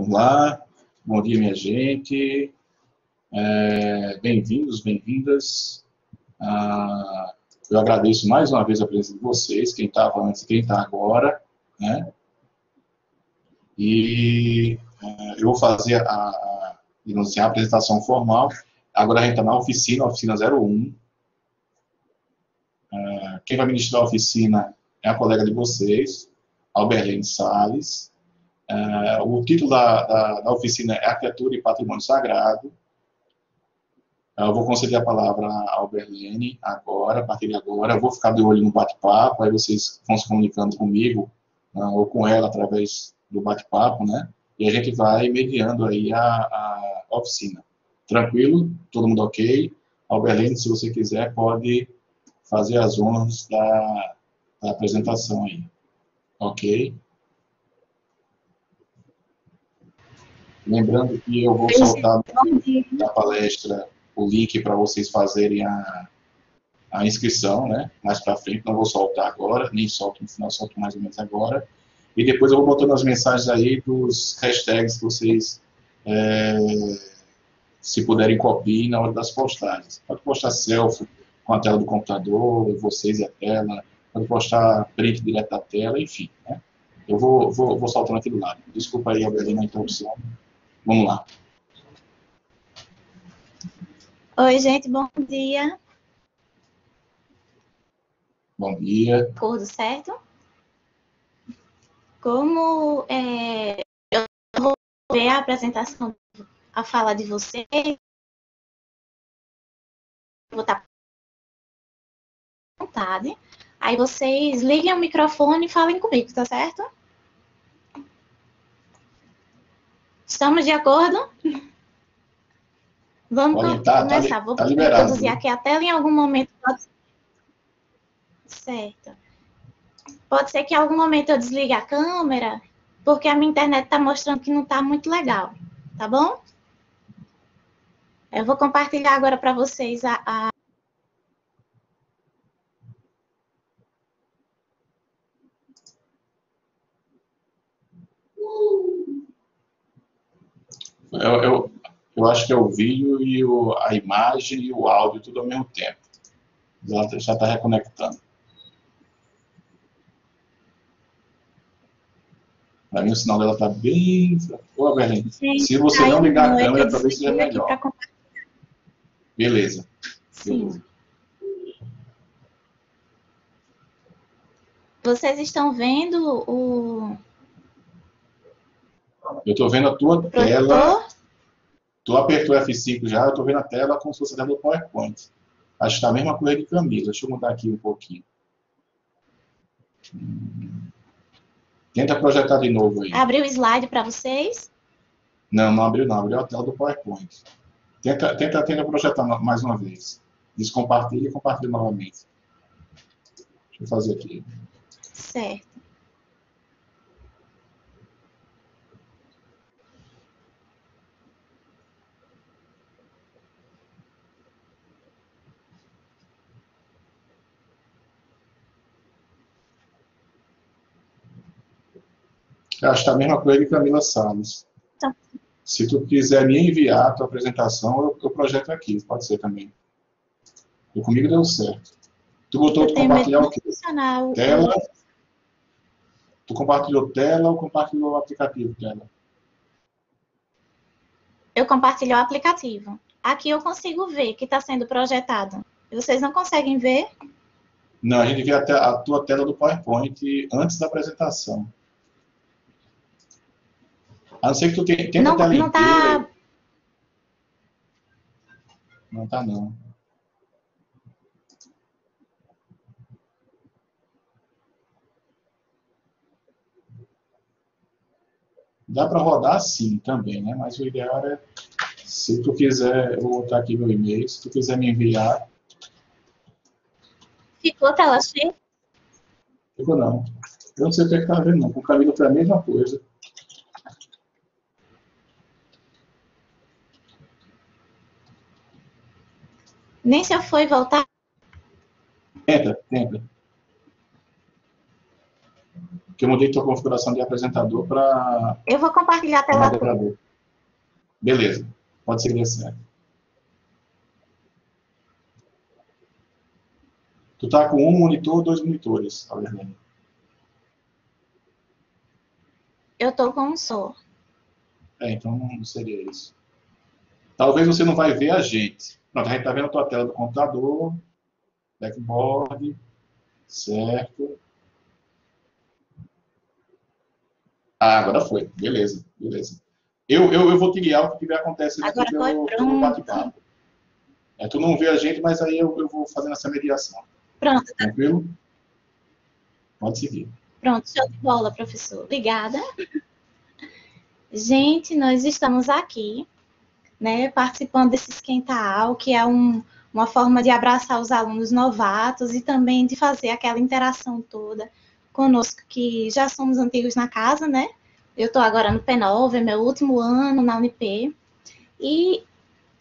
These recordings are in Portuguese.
Vamos lá. Bom dia, minha gente. É, bem-vindos, bem-vindas. Ah, eu agradeço mais uma vez a presença de vocês, quem estava antes e quem está agora. Né? E é, eu vou fazer a, a, a apresentação formal. Agora a gente está na oficina, oficina 01. É, quem vai ministrar a oficina é a colega de vocês, Alberlene Salles. Uh, o título da, da, da, oficina é Arquitetura e Patrimônio Sagrado. Uh, eu vou conceder a palavra a Alberlene agora, a partir de agora. Eu vou ficar de olho no bate-papo, aí vocês vão se comunicando comigo uh, ou com ela através do bate-papo, né? E a gente vai mediando aí a, a oficina. Tranquilo? Todo mundo ok? Alberlene, se você quiser, pode fazer as honras da, da apresentação aí. Ok? Lembrando que eu vou soltar da palestra o link para vocês fazerem a, a inscrição, né? Mais para frente, não vou soltar agora, nem solto no final, solto mais ou menos agora. E depois eu vou botando as mensagens aí dos hashtags que vocês, é, se puderem, copiem na hora das postagens. Pode postar selfie com a tela do computador, vocês e a tela, pode postar print direto da tela, enfim, né? Eu vou, vou, vou saltando aqui do lado. Desculpa aí, Abelina, a interrupção. Vamos lá. Oi, gente, bom dia. Bom dia. Tudo certo? Como é, eu vou ver a apresentação, a fala de vocês, vou estar à vontade. Aí vocês liguem o microfone e falem comigo, tá certo? Estamos de acordo? Vamos Olha, tá, tá começar. Tá, Vou tá produzir aqui a tela em algum momento. Pode... Certo. Pode ser que em algum momento eu desligue a câmera, porque a minha internet está mostrando que não está muito legal. Tá bom? Eu vou compartilhar agora para vocês a, a Eu, eu, eu acho que é o vídeo e o, a imagem e o áudio tudo ao mesmo tempo. Ela já está reconectando. Para mim o sinal dela está bem... Ô, Berlim, se você não ligar a câmera, talvez seja melhor. Beleza. Sim. Vocês estão vendo o, eu estou vendo a tua tela. Tu apertou F5 já, eu estou vendo a tela como se fosse dentro do PowerPoint. Acho que está a mesma coisa de camisa. Deixa eu mudar aqui um pouquinho. Hum. Tenta projetar de novo aí. Abriu o slide para vocês? Não, não abriu não. Abriu a tela do PowerPoint. Tenta, tenta, tenta projetar mais uma vez. Descompartilha e compartilha novamente. Deixa eu fazer aqui. Certo. É a mesma coisa que Camila Salles. Tá. Se tu quiser me enviar a tua apresentação, eu, eu projeto aqui, pode ser também. E comigo deu certo. Tu botou tu compartilhar o quê? Tela? Tu compartilhou tela ou compartilhou o aplicativo tela? Eu compartilho o aplicativo. Aqui eu consigo ver que está sendo projetado. Vocês não conseguem ver? Não, a gente vê a, a tua tela do PowerPoint antes da apresentação. A não ser que tu tenha, tenha não, tela não Tá... Não tá, não. Dá para rodar sim também, né? Mas o ideal é, se tu quiser, eu vou botar aqui meu e-mail, se tu quiser me enviar. Ficou tela cheia? Ficou não. Eu não sei o que é que tá vendo, não. Com o Camilo foi a mesma coisa. Nem se eu for voltar? Tenta, tenta. que eu mudei tua configuração de apresentador para... Eu vou compartilhar a tela. Beleza, pode seguir certo. Tu tá com um monitor dois monitores, Alberlene? Eu tô com um só. É, então não seria isso. Talvez você não vai ver a gente. Pronto, a gente tá vendo a tua tela do computador, backboard, certo. Ah, agora foi. Beleza, beleza. Eu, eu, eu vou te guiar o que tiver acontecendo aqui pelo, pelo bate-papo. É, tu não vê a gente, mas aí eu, eu vou fazendo essa mediação. Pronto. Tranquilo? Pode seguir. Pronto, show de bola, professor. Obrigada. Gente, nós estamos aqui, né, participando desse esquentar, que é um, uma forma de abraçar os alunos novatos e também de fazer aquela interação toda conosco, que já somos antigos na casa, né? Eu estou agora no P9, é meu último ano na Unip. E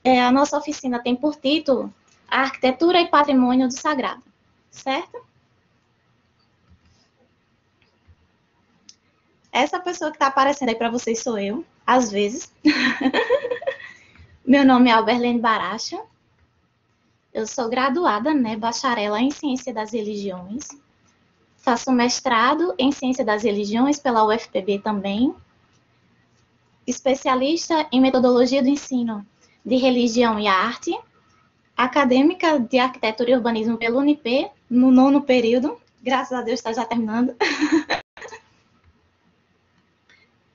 é, a nossa oficina tem por título Arquitetura e Patrimônio do Sagrado certo? Essa pessoa que está aparecendo aí para vocês sou eu, às vezes. Meu nome é Alberlene Baracha. Eu sou graduada, né, bacharela em Ciência das Religiões. Faço mestrado em Ciência das Religiões pela UFPB também. Especialista em Metodologia do Ensino de Religião e Arte acadêmica de arquitetura e urbanismo pelo Unip, no nono período. Graças a Deus está já terminando.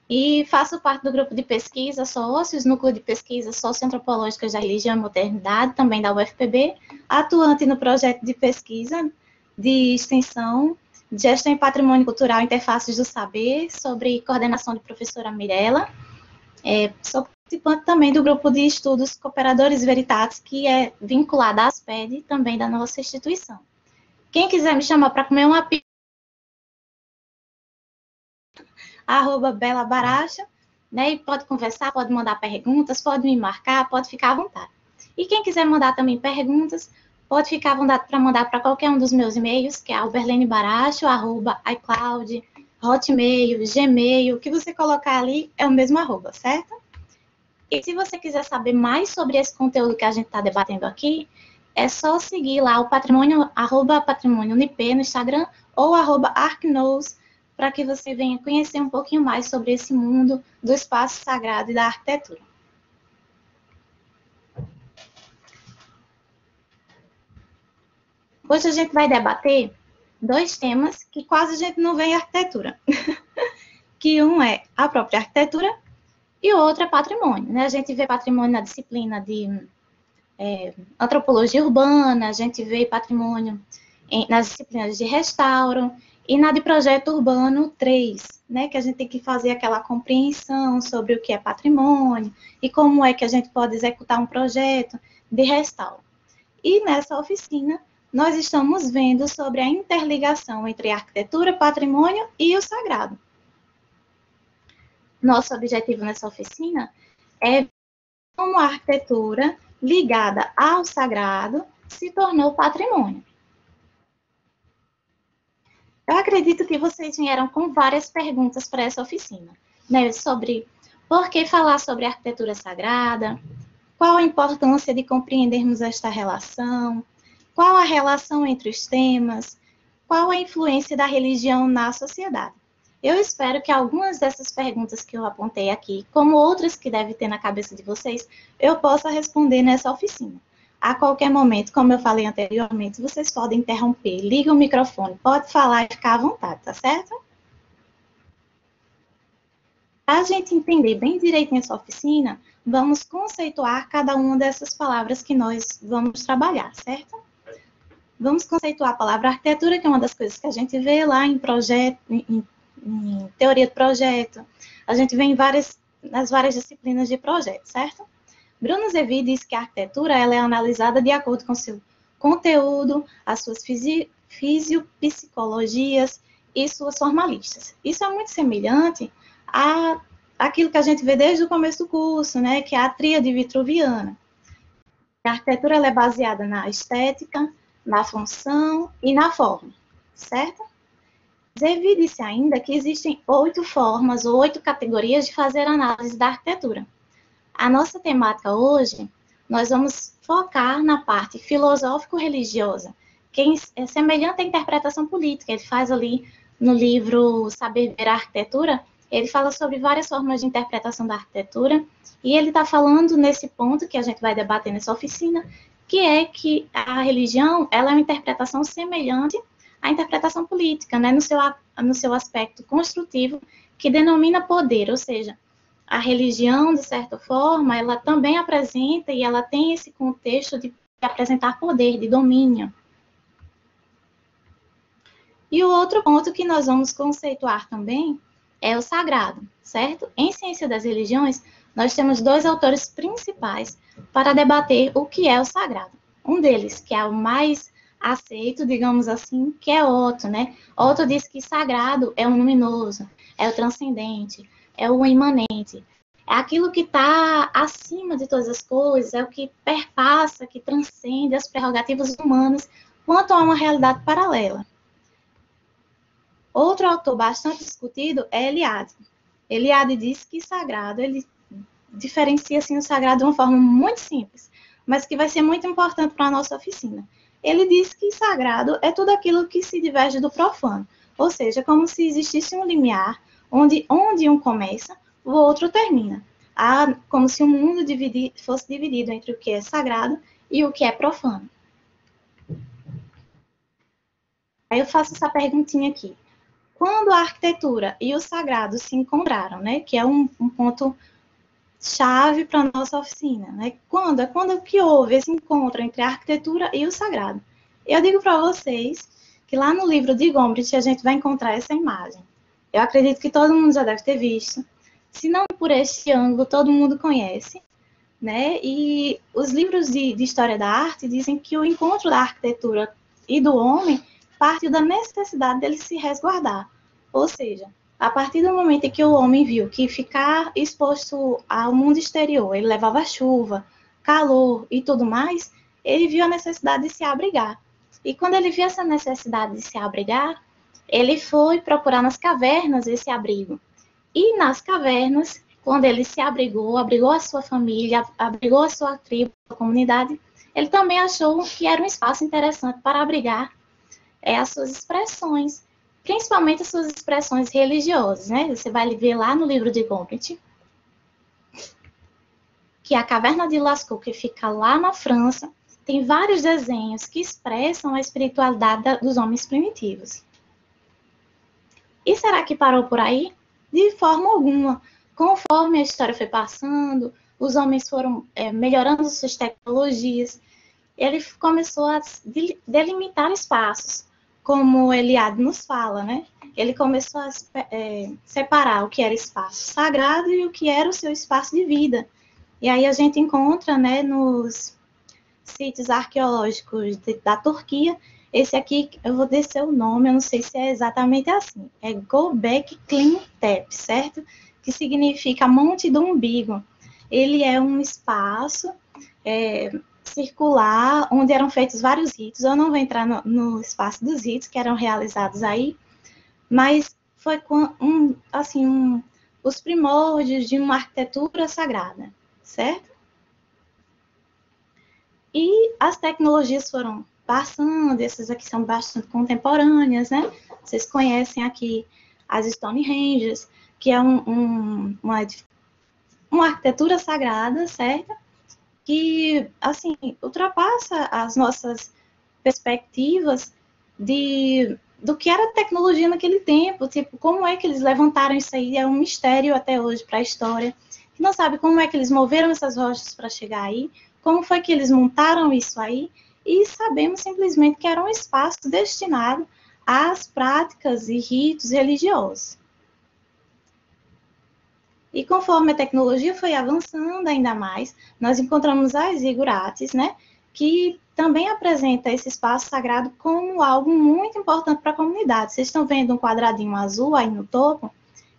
e faço parte do grupo de pesquisa Sócios, núcleo de pesquisa socioantropológicas da religião e modernidade, também da UFPB, atuante no projeto de pesquisa de extensão, gestão e patrimônio cultural, interfaces do saber, sobre coordenação de professora Mirella. É, sou participante também do grupo de estudos Cooperadores Veritatis, que é vinculado à ASPED, também da nossa instituição. Quem quiser me chamar para comer uma pizza, arroba Bela Baracha, né? E pode conversar, pode mandar perguntas, pode me marcar, pode ficar à vontade. E quem quiser mandar também perguntas, pode ficar à vontade para mandar para qualquer um dos meus e-mails, que é alberlenebaracho, arroba iCloud, Hotmail, Gmail, o que você colocar ali é o mesmo arroba, certo? E se você quiser saber mais sobre esse conteúdo que a gente está debatendo aqui, é só seguir lá o patrimônio, arroba patrimônio no Instagram ou arroba Arcnos, para que você venha conhecer um pouquinho mais sobre esse mundo do espaço sagrado e da arquitetura. Hoje a gente vai debater dois temas que quase a gente não vê em arquitetura. que um é a própria arquitetura e o outro é patrimônio. Né? A gente vê patrimônio na disciplina de é, antropologia urbana, a gente vê patrimônio em, nas disciplinas de restauro e na de projeto urbano 3, né, que a gente tem que fazer aquela compreensão sobre o que é patrimônio e como é que a gente pode executar um projeto de restauro. E nessa oficina, nós estamos vendo sobre a interligação entre arquitetura, patrimônio e o sagrado nosso objetivo nessa oficina é como a arquitetura ligada ao sagrado se tornou patrimônio. Eu acredito que vocês vieram com várias perguntas para essa oficina, né, sobre por que falar sobre arquitetura sagrada, qual a importância de compreendermos esta relação, qual a relação entre os temas, qual a influência da religião na sociedade. Eu espero que algumas dessas perguntas que eu apontei aqui, como outras que deve ter na cabeça de vocês, eu possa responder nessa oficina. A qualquer momento, como eu falei anteriormente, vocês podem interromper, liga o microfone, pode falar e ficar à vontade, tá certo? Para a gente entender bem direitinho essa oficina, vamos conceituar cada uma dessas palavras que nós vamos trabalhar, certo? Vamos conceituar a palavra arquitetura, que é uma das coisas que a gente vê lá em projeto, em em teoria do projeto, a gente vê em várias, nas várias disciplinas de projeto, certo? Bruno Zevi diz que a arquitetura ela é analisada de acordo com seu conteúdo, as suas fisi, fisiopsicologias e suas formalistas. Isso é muito semelhante a aquilo que a gente vê desde o começo do curso, né, que é a tríade vitruviana. A arquitetura é baseada na estética, na função e na forma, certo? Devide-se ainda que existem oito formas oito categorias de fazer análise da arquitetura. A nossa temática hoje, nós vamos focar na parte filosófico-religiosa, que é semelhante à interpretação política. Ele faz ali no livro Saber Ver a Arquitetura, ele fala sobre várias formas de interpretação da arquitetura, e ele está falando nesse ponto que a gente vai debater nessa oficina, que é que a religião ela é uma interpretação semelhante à interpretação política, né, no seu, no seu aspecto construtivo, que denomina poder, ou seja, a religião, de certa forma, ela também apresenta e ela tem esse contexto de apresentar poder, de domínio. E o outro ponto que nós vamos conceituar também é o sagrado, certo? Em Ciência das Religiões, nós temos dois autores principais para debater o que é o sagrado. Um deles, que é o mais aceito, digamos assim, que é Otto, né? Otto diz que sagrado é o luminoso, é o transcendente, é o imanente. É aquilo que está acima de todas as coisas, é o que perpassa, que transcende as prerrogativas humanas quanto a uma realidade paralela. Outro autor bastante discutido é Eliade. Eliade diz que sagrado, ele diferencia assim, o sagrado de uma forma muito simples, mas que vai ser muito importante para a nossa oficina. Ele diz que sagrado é tudo aquilo que se diverge do profano, ou seja, como se existisse um limiar onde, onde um começa, o outro termina. Como se o mundo fosse dividido entre o que é sagrado e o que é profano. Aí eu faço essa perguntinha aqui. Quando a arquitetura e o sagrado se encontraram, né, que é um, um ponto chave para a nossa oficina, né? Quando é quando que houve esse encontro entre a arquitetura e o sagrado. Eu digo para vocês que lá no livro de Gombrich a gente vai encontrar essa imagem. Eu acredito que todo mundo já deve ter visto. Se não por este ângulo, todo mundo conhece. Né? E os livros de, de história da arte dizem que o encontro da arquitetura e do homem partiu da necessidade dele se resguardar. Ou seja, a partir do momento em que o homem viu que ficar exposto ao mundo exterior, ele levava chuva, calor e tudo mais, ele viu a necessidade de se abrigar. E quando ele viu essa necessidade de se abrigar, ele foi procurar nas cavernas esse abrigo. E nas cavernas, quando ele se abrigou, abrigou a sua família, abrigou a sua tribo, a comunidade, ele também achou que era um espaço interessante para abrigar é, as suas expressões, principalmente as suas expressões religiosas. Né? Você vai ver lá no livro de Gombrich, que a Caverna de Lascaux, que fica lá na França, tem vários desenhos que expressam a espiritualidade dos homens primitivos. E será que parou por aí? De forma alguma. Conforme a história foi passando, os homens foram é, melhorando suas tecnologias, ele começou a delimitar espaços, como Eliade nos fala, né? Ele começou a é, separar o que era espaço sagrado e o que era o seu espaço de vida. E aí a gente encontra, né, nos sítios arqueológicos de, da Turquia, esse aqui, eu vou descer o nome, eu não sei se é exatamente assim. É Gobek Tep, certo? Que significa Monte do Umbigo. Ele é um espaço é, circular onde eram feitos vários ritos. Eu não vou entrar no, no espaço dos ritos que eram realizados aí, mas foi um, assim, um, os primórdios de uma arquitetura sagrada, certo? E as tecnologias foram passando, essas aqui são bastante contemporâneas, né? Vocês conhecem aqui as Stonehenges, que é um, um, uma, uma arquitetura sagrada, certo? Que, assim, ultrapassa as nossas perspectivas de do que era tecnologia naquele tempo, tipo, como é que eles levantaram isso aí, é um mistério até hoje para a história. Que não sabe como é que eles moveram essas rochas para chegar aí, como foi que eles montaram isso aí, e sabemos simplesmente que era um espaço destinado às práticas e ritos religiosos. E conforme a tecnologia foi avançando ainda mais, nós encontramos as zigurates, né, que também apresenta esse espaço sagrado como algo muito importante para a comunidade. Vocês estão vendo um quadradinho azul aí no topo,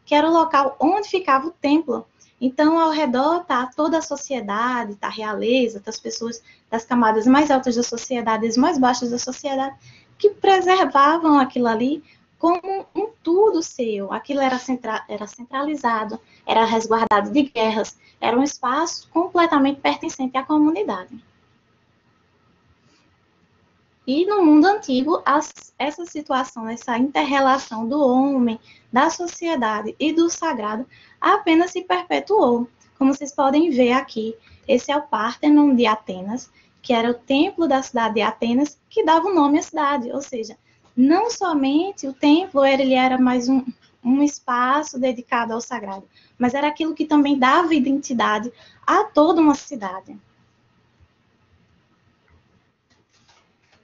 que era o local onde ficava o templo então, ao redor está toda a sociedade, está a realeza, está as pessoas das camadas mais altas da sociedade, as mais baixas da sociedade, que preservavam aquilo ali como um tudo seu. Aquilo era, centra era centralizado, era resguardado de guerras, era um espaço completamente pertencente à comunidade. E no mundo antigo, as, essa situação, essa interrelação do homem, da sociedade e do sagrado apenas se perpetuou. Como vocês podem ver aqui, esse é o Parthenon de Atenas, que era o templo da cidade de Atenas, que dava o nome à cidade. Ou seja, não somente o templo ele era mais um, um espaço dedicado ao sagrado, mas era aquilo que também dava identidade a toda uma cidade.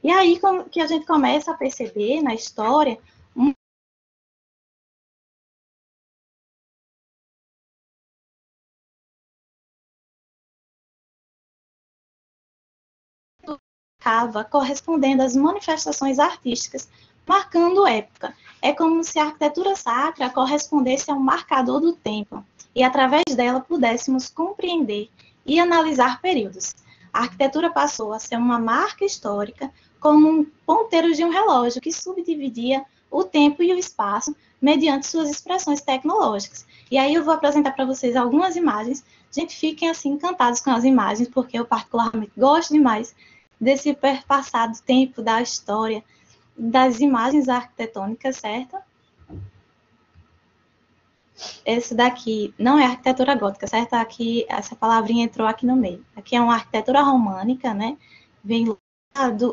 E aí que a gente começa a perceber na história cava correspondendo às manifestações artísticas, marcando época. É como se a arquitetura sacra correspondesse a um marcador do tempo, e através dela pudéssemos compreender e analisar períodos. A arquitetura passou a ser uma marca histórica, como um ponteiro de um relógio que subdividia o tempo e o espaço mediante suas expressões tecnológicas. E aí eu vou apresentar para vocês algumas imagens. Gente, fiquem assim encantados com as imagens, porque eu particularmente gosto demais desse perpassado tempo da história, das imagens arquitetônicas, certo? Esse daqui não é arquitetura gótica, certo? Aqui, essa palavrinha entrou aqui no meio. Aqui é uma arquitetura românica, né? Vem do,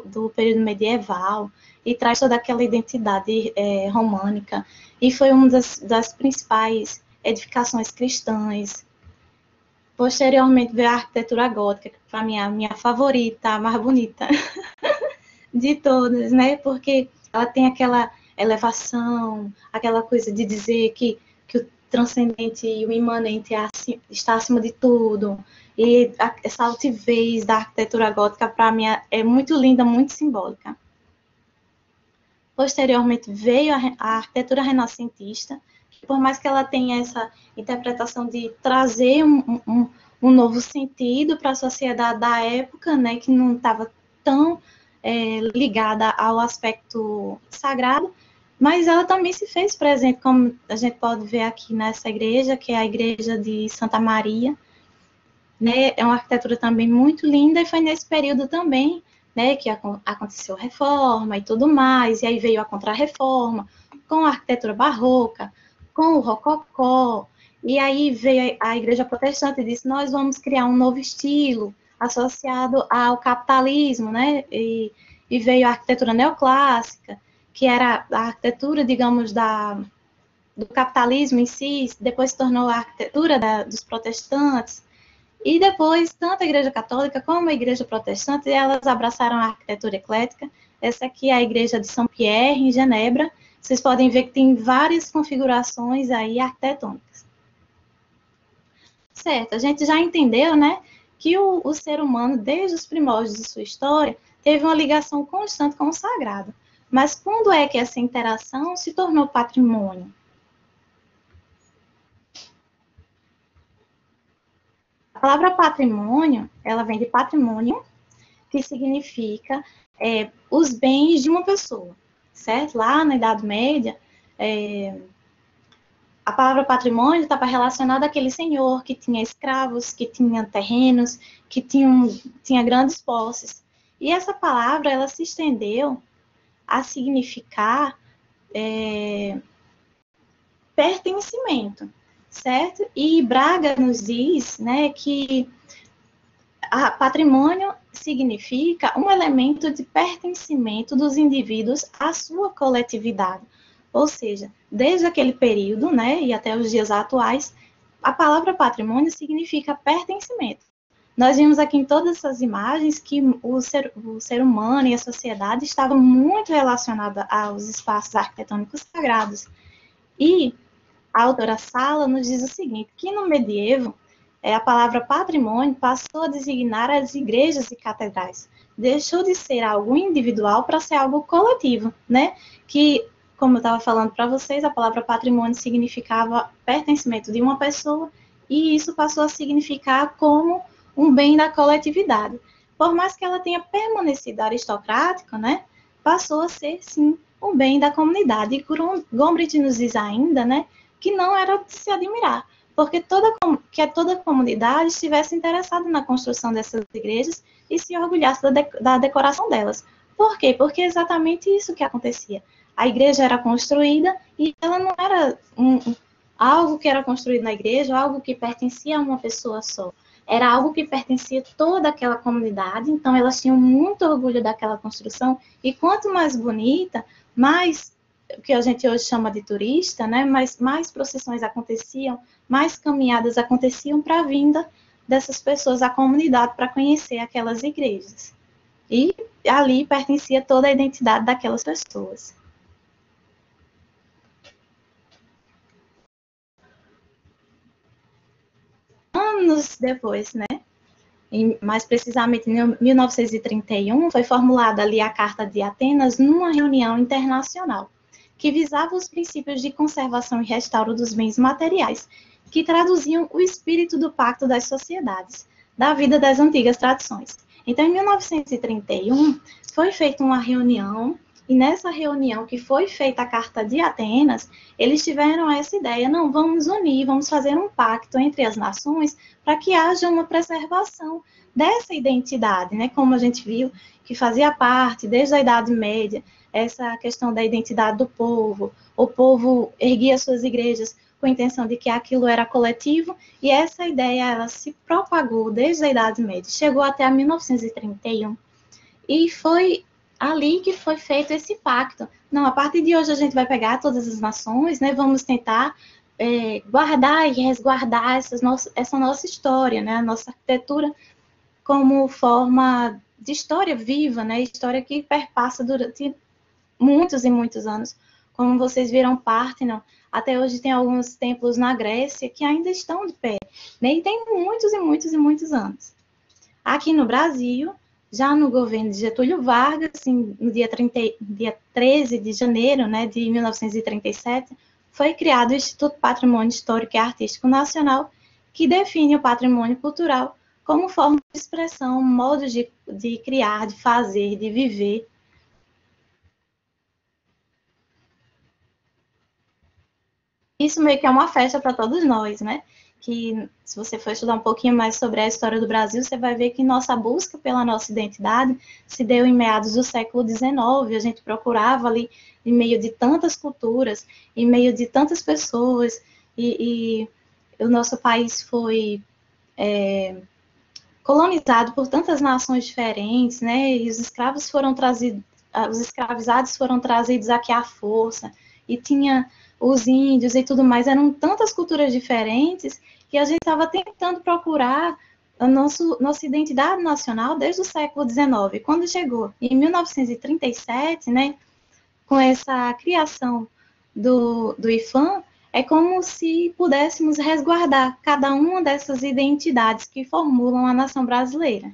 do período medieval e traz toda aquela identidade é, românica. E foi uma das, das principais edificações cristãs. Posteriormente veio a arquitetura gótica, que para mim é a minha favorita, a mais bonita de todas, né? Porque ela tem aquela elevação, aquela coisa de dizer que, que o transcendente e o imanente é está acima de tudo, e essa altivez da arquitetura gótica, para mim, é, é muito linda, muito simbólica. Posteriormente veio a, arquitetura renascentista, por mais que ela tenha essa interpretação de trazer um, um, um novo sentido para a sociedade da época, né, que não estava tão é, ligada ao aspecto sagrado, mas ela também se fez presente, como a gente pode ver aqui nessa igreja, que é a igreja de Santa Maria, né? É uma arquitetura também muito linda e foi nesse período também, né, que aconteceu a reforma e tudo mais, e aí veio a contrarreforma com a arquitetura barroca, com o rococó, e aí veio a igreja protestante e disse: "Nós vamos criar um novo estilo associado ao capitalismo", né? E, e veio a arquitetura neoclássica, que era a arquitetura, digamos, da do capitalismo em si, depois se tornou a arquitetura da, dos protestantes, e depois, tanto a Igreja Católica como a Igreja Protestante, elas abraçaram a arquitetura eclética. Essa aqui é a Igreja de São Pierre, em Genebra. Vocês podem ver que tem várias configurações aí arquitetônicas. Certo, a gente já entendeu, né, que o, o ser humano, desde os primórdios de sua história, teve uma ligação constante com o sagrado. Mas quando é que essa interação se tornou patrimônio? A palavra patrimônio, ela vem de patrimônio, que significa é, os bens de uma pessoa, certo? Lá na Idade Média, é, a palavra patrimônio estava relacionada àquele senhor que tinha escravos, que tinha terrenos, que tinha, tinha grandes posses. E essa palavra, ela se estendeu a significar é, pertencimento certo? E Braga nos diz né, que a patrimônio significa um elemento de pertencimento dos indivíduos à sua coletividade. Ou seja, desde aquele período né, e até os dias atuais, a palavra patrimônio significa pertencimento. Nós vimos aqui em todas essas imagens que o ser, o ser humano e a sociedade estavam muito relacionados aos espaços arquitetônicos sagrados. E a autora Sala nos diz o seguinte, que no medievo, é, a palavra patrimônio passou a designar as igrejas e catedrais. Deixou de ser algo individual para ser algo coletivo, né? Que, como eu estava falando para vocês, a palavra patrimônio significava pertencimento de uma pessoa e isso passou a significar como um bem da coletividade. Por mais que ela tenha permanecido aristocrática, né? Passou a ser, sim, o bem da comunidade. E Gombrich nos diz ainda, né, que não era de se admirar, porque toda, que toda a comunidade estivesse interessada na construção dessas igrejas e se orgulhasse da, de, da decoração delas. Por quê? Porque é exatamente isso que acontecia. A igreja era construída e ela não era um, algo que era construído na igreja, algo que pertencia a uma pessoa só. Era algo que pertencia a toda aquela comunidade, então elas tinham muito orgulho daquela construção, e quanto mais bonita, mais o que a gente hoje chama de turista, né? Mais, mais procissões aconteciam, mais caminhadas aconteciam para a vinda dessas pessoas à comunidade para conhecer aquelas igrejas. E ali pertencia toda a identidade daquelas pessoas. Anos depois, né? Em, mais precisamente em 1931, foi formulada ali a Carta de Atenas numa reunião internacional que visava os princípios de conservação e restauro dos bens materiais, que traduziam o espírito do pacto das sociedades, da vida das antigas tradições. Então, em 1931, foi feita uma reunião, e nessa reunião que foi feita a Carta de Atenas, eles tiveram essa ideia: não, vamos unir, vamos fazer um pacto entre as nações para que haja uma preservação dessa identidade, né? Como a gente viu, que fazia parte desde a Idade Média essa questão da identidade do povo. O povo erguia suas igrejas com a intenção de que aquilo era coletivo, e essa ideia ela se propagou desde a Idade Média, chegou até 1931, e foi ali que foi feito esse pacto. Não, a partir de hoje a gente vai pegar todas as nações, né, vamos tentar é, guardar e resguardar essas no essa nossa história, né, a nossa arquitetura, como forma de história viva, né, história que perpassa durante muitos e muitos anos. Como vocês viram, Parthenon, até hoje tem alguns templos na Grécia que ainda estão de pé. Né? tem muitos e muitos e muitos anos. Aqui no Brasil, já no governo de Getúlio Vargas, assim, no dia, 30, dia 13 de janeiro né, de 1937, foi criado o Instituto Patrimônio Histórico e Artístico Nacional, que define o patrimônio cultural como forma de expressão, modo de, de criar, de fazer, de viver isso meio que é uma festa para todos nós, né? Que se você for estudar um pouquinho mais sobre a história do Brasil, você vai ver que nossa busca pela nossa identidade se deu em meados do século XIX. A gente procurava ali, em meio de tantas culturas, em meio de tantas pessoas, e, e o nosso país foi é, colonizado por tantas nações diferentes, né? E os escravos foram trazidos, os escravizados foram trazidos aqui à força, e tinha os índios e tudo mais, eram tantas culturas diferentes que a gente estava tentando procurar a nosso, nossa identidade nacional desde o século XIX. Quando chegou em 1937, né, com essa criação do, do IFAM, é como se pudéssemos resguardar cada uma dessas identidades que formulam a nação brasileira.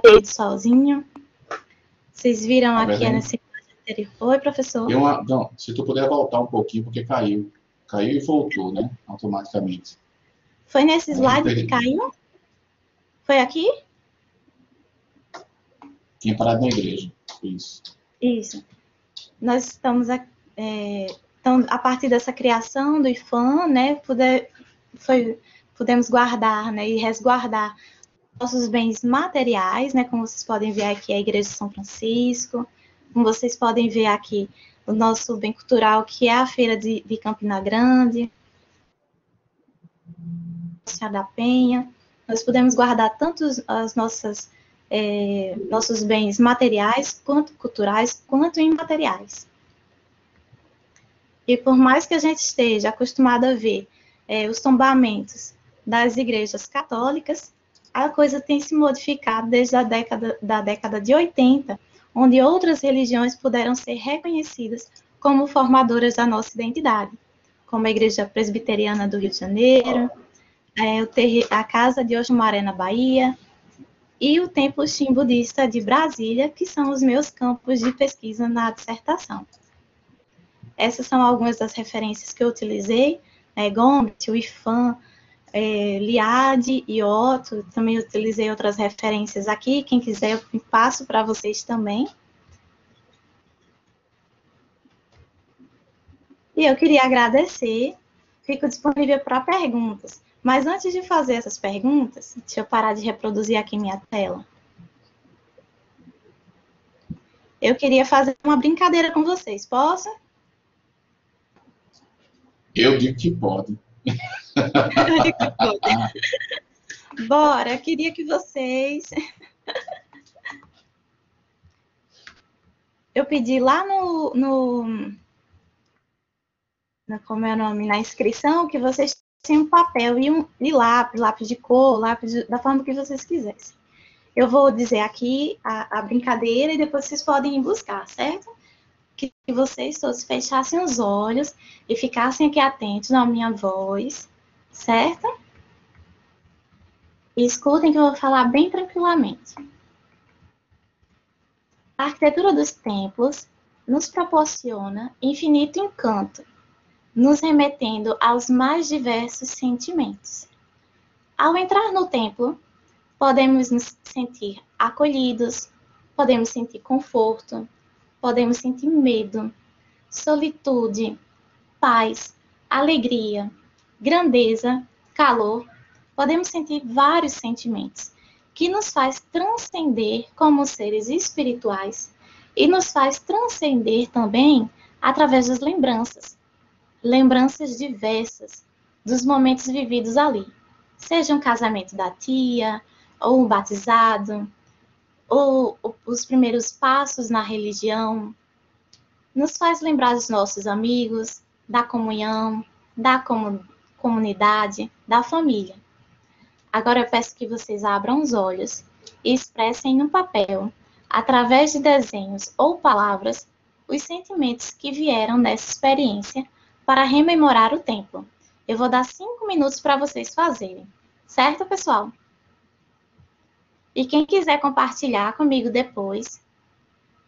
Update sozinho. Vocês viram tá aqui nessa imagem anterior. Oi, professor. Uma, não, se tu puder voltar um pouquinho, porque caiu. Caiu e voltou, né? Automaticamente. Foi nesse slide que caiu? Foi aqui? Tinha parado na igreja. Isso. Isso. Nós estamos é, então, a partir dessa criação do IFAM, né, puder, foi, pudemos guardar né, e resguardar nossos bens materiais, né? Como vocês podem ver aqui, a Igreja de São Francisco. Como vocês podem ver aqui, o nosso bem cultural, que é a Feira de, de Campina Grande, da Penha. Nós podemos guardar tanto as nossas é, nossos bens materiais, quanto culturais, quanto imateriais. E por mais que a gente esteja acostumado a ver é, os tombamentos das igrejas católicas, a coisa tem se modificado desde a década, da década de 80, onde outras religiões puderam ser reconhecidas como formadoras da nossa identidade, como a Igreja Presbiteriana do Rio de Janeiro, é, a Casa de Oxumaré na Bahia, e o Templo Shin Budista de Brasília, que são os meus campos de pesquisa na dissertação. Essas são algumas das referências que eu utilizei, né, IFAM, é, Liade e Otto, também utilizei outras referências aqui, quem quiser eu passo para vocês também. E eu queria agradecer, fico disponível para perguntas. Mas antes de fazer essas perguntas, deixa eu parar de reproduzir aqui minha tela. Eu queria fazer uma brincadeira com vocês, posso? Eu digo que pode. Bora, queria que vocês. eu pedi lá no, no, no, como é o nome, na inscrição, que vocês sem um papel e, um, e lápis, lápis de cor, lápis da forma que vocês quisessem. Eu vou dizer aqui a, a brincadeira e depois vocês podem ir buscar, certo? Que, vocês todos fechassem os olhos e ficassem aqui atentos à minha voz, certo? E escutem que eu vou falar bem tranquilamente. A arquitetura dos templos nos proporciona infinito encanto nos remetendo aos mais diversos sentimentos. Ao entrar no templo, podemos nos sentir acolhidos, podemos sentir conforto, podemos sentir medo, solitude, paz, alegria, grandeza, calor. Podemos sentir vários sentimentos que nos faz transcender como seres espirituais e nos faz transcender também através das lembranças, lembranças diversas dos momentos vividos ali, seja um casamento da tia, ou um batizado, ou os primeiros passos na religião, nos faz lembrar dos nossos amigos, da comunhão, da comunidade, da família. Agora eu peço que vocês abram os olhos e expressem no papel, através de desenhos ou palavras, os sentimentos que vieram dessa experiência para rememorar o tempo. Eu vou dar cinco minutos para vocês fazerem, certo, pessoal? E quem quiser compartilhar comigo depois,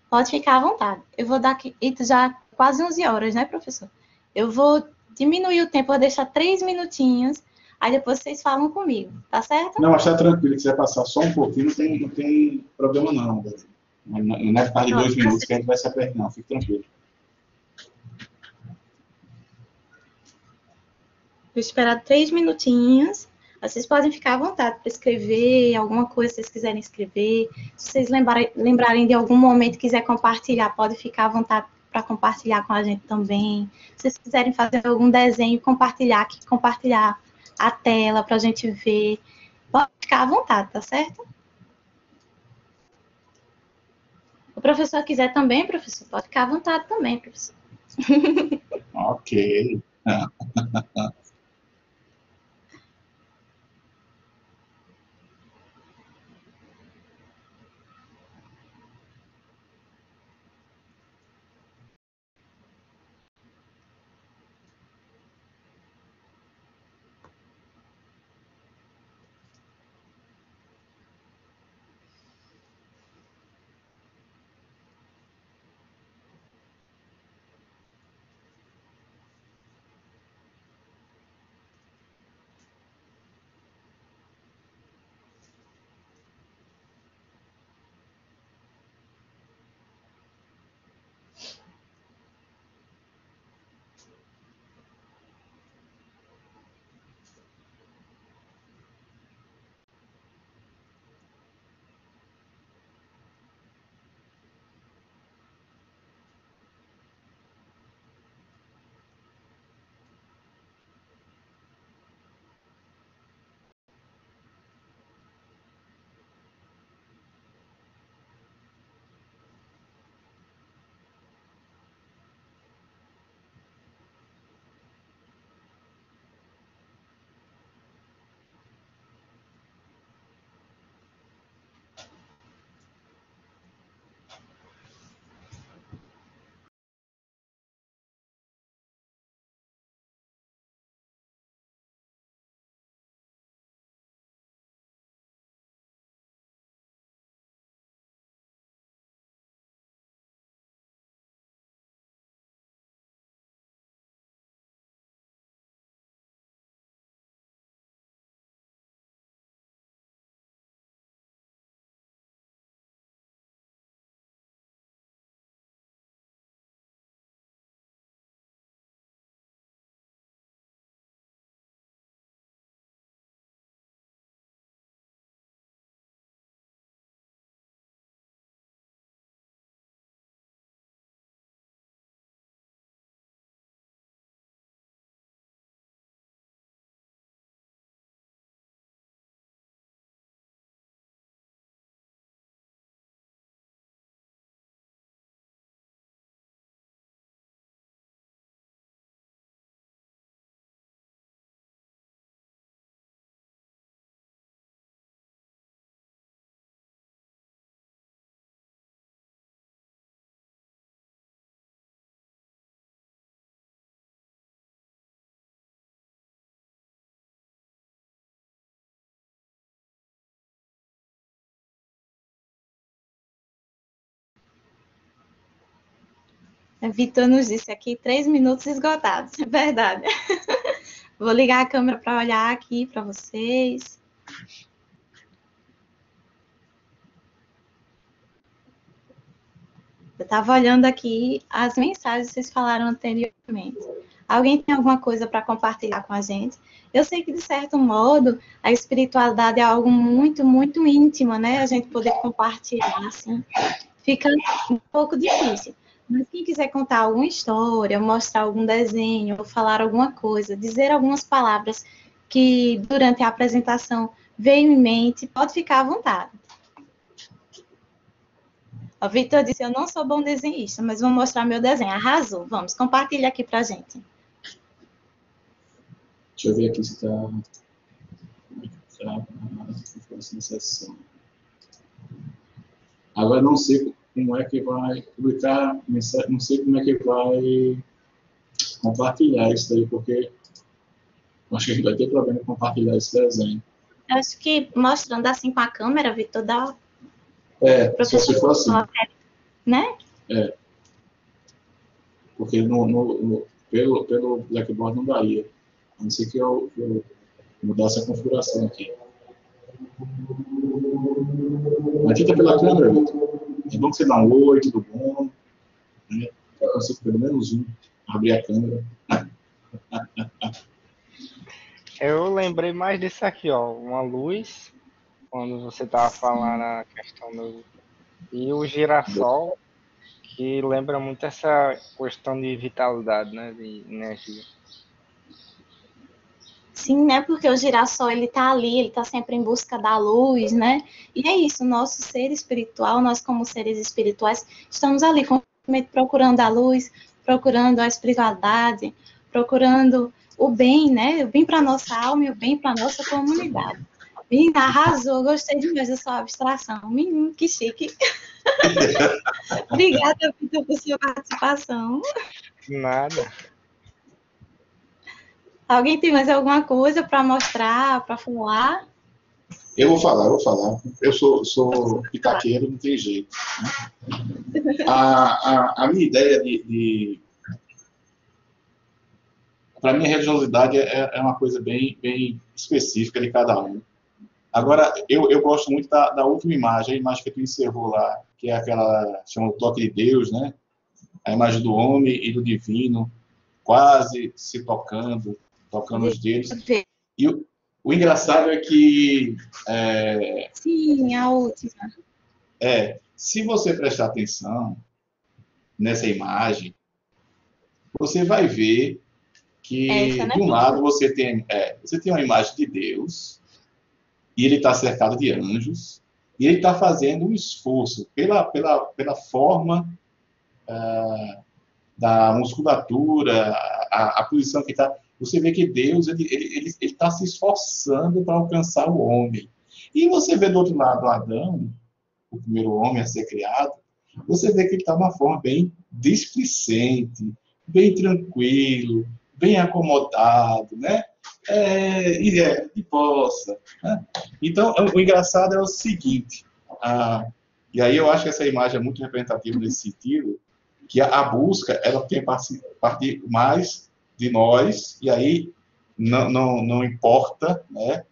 pode ficar à vontade. Eu vou dar aqui, já quase 11 horas, né, professor? Eu vou diminuir o tempo, vou deixar três minutinhos, aí depois vocês falam comigo, tá certo? Não, mas tá tranquilo, se quiser passar só um pouquinho, não tem, não tem problema não. Não é ficar de dois minutos que a gente vai se apertar, não, fique tranquilo. Vou esperar três minutinhos. Vocês podem ficar à vontade para escrever alguma coisa que vocês quiserem escrever. Se vocês lembrarem, lembrarem de algum momento e quiser compartilhar, pode ficar à vontade para compartilhar com a gente também. Se vocês quiserem fazer algum desenho, compartilhar aqui, compartilhar a tela para a gente ver. Pode ficar à vontade, tá certo? O professor quiser também, professor, pode ficar à vontade também, professor. ok. Vitor nos disse aqui, três minutos esgotados. É verdade. Vou ligar a câmera para olhar aqui para vocês. Eu estava olhando aqui as mensagens que vocês falaram anteriormente. Alguém tem alguma coisa para compartilhar com a gente? Eu sei que, de certo modo, a espiritualidade é algo muito, muito íntimo, né? A gente poder compartilhar, assim, fica um pouco difícil. Mas quem quiser contar alguma história, mostrar algum desenho, ou falar alguma coisa, dizer algumas palavras que durante a apresentação veio em mente, pode ficar à vontade. O Victor disse: Eu não sou bom desenhista, mas vou mostrar meu desenho. Arrasou. Vamos, compartilha aqui pra gente. Deixa eu ver aqui se está. Tá. Agora não sei como é que vai publicar, não sei como é que vai compartilhar isso daí, porque acho que a gente vai ter problema em compartilhar esse desenho. Acho que mostrando assim com a câmera, Vitor, dá. É, se você for assim. Né? É. Porque no, no, no, pelo, pelo Blackboard não daria. A não ser que eu, eu mudasse a configuração aqui. Mas tenta pela câmera, Vitor. É bom que você dá um oi, tudo bom. Né? Eu consigo pelo menos um abrir a câmera. Eu lembrei mais disso aqui, ó. Uma luz, quando você estava falando a questão do. E o girassol, que lembra muito essa questão de vitalidade, né? De energia. Sim, né? Porque o girassol ele tá ali, ele tá sempre em busca da luz, né? E é isso, nosso ser espiritual, nós como seres espirituais, estamos ali procurando a luz, procurando a espiritualidade, procurando o bem, né? O bem para nossa alma e o bem para nossa comunidade. Menina, arrasou, gostei demais da sua abstração. Menino, que chique. Obrigada, Vitor, por sua participação. Nada. Alguém tem mais alguma coisa para mostrar, para falar? Eu vou falar, eu vou falar. Eu sou, sou pitaqueiro, não tem jeito. A, a, a, minha ideia de. de... Para mim, a religiosidade é, é, uma coisa bem, bem específica de cada um. Agora, eu, eu gosto muito da, da última imagem, a imagem que tu encerrou lá, que é aquela, chama o toque de Deus, né? A imagem do homem e do divino, quase se tocando, tocando os dedos. E o, o engraçado é que. É, Sim, a última. É, se você prestar atenção nessa imagem, você vai ver que, Essa, né? de um lado, você tem, é, você tem uma imagem de Deus, e ele está cercado de anjos, e ele está fazendo um esforço pela, pela, pela forma uh, da musculatura, a, a posição que está você vê que Deus ele ele está se esforçando para alcançar o homem. E você vê do outro lado Adão, o primeiro homem a ser criado, você vê que ele está de uma forma bem displicente, bem tranquilo, bem acomodado, né? É, e é, de poça. Né? Então, o engraçado é o seguinte, ah, e aí eu acho que essa imagem é muito representativa nesse sentido, que a, a busca, ela tem partir mais de nós, e aí não, não, não importa né,